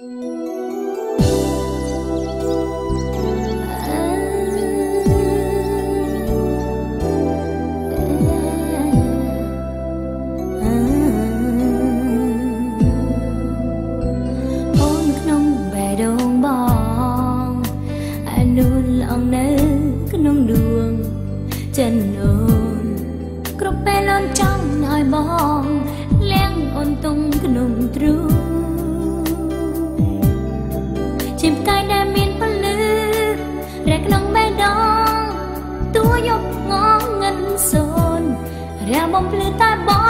ចិនអូនគ្រប់ពេលអូនចង់ឲ្យបងលៀងអូនទុំក្នុងទ្រូ ជាផ្កាយដែលមានពលឺរែកក្នុងបេះដូងតួយប់ងងងិនសូនរាបំភ្លឺតែបង